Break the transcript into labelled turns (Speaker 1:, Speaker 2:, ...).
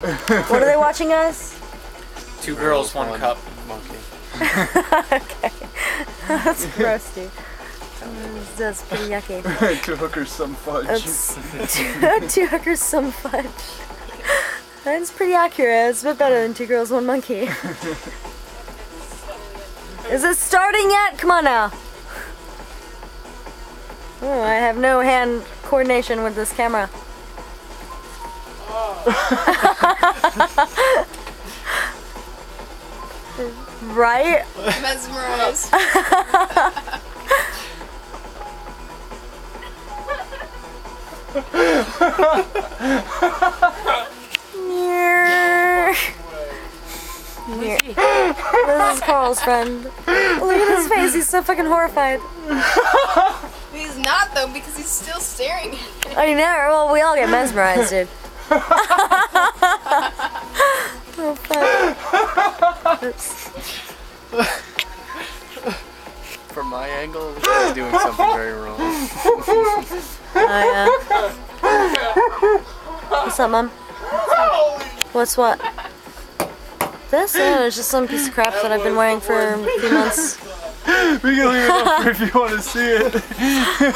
Speaker 1: What are they watching, us?
Speaker 2: Two girls, one cup.
Speaker 3: Monkey.
Speaker 1: okay. That's gross, dude. That's- That's pretty yucky.
Speaker 4: Two hookers, some fudge.
Speaker 1: That's two, two hookers, some fudge. That's pretty accurate. It's a bit better than two girls, one monkey. Is it starting yet? Come on now. Oh, I have no hand coordination with this camera. Right?
Speaker 5: Mesmerized.
Speaker 1: This is Carl's friend. Look at his face, he's so fucking horrified.
Speaker 5: He's not though because he's still staring at it.
Speaker 1: I know, well, we all get mesmerized, dude. Fuck. Oops.
Speaker 3: From my angle, this guy's doing something very wrong.
Speaker 1: Oh, yeah. What's up, Mom? What's what? This? Oh, it's just some piece of crap that I've been wearing for a few months.
Speaker 4: we can leave it up if you want to see it.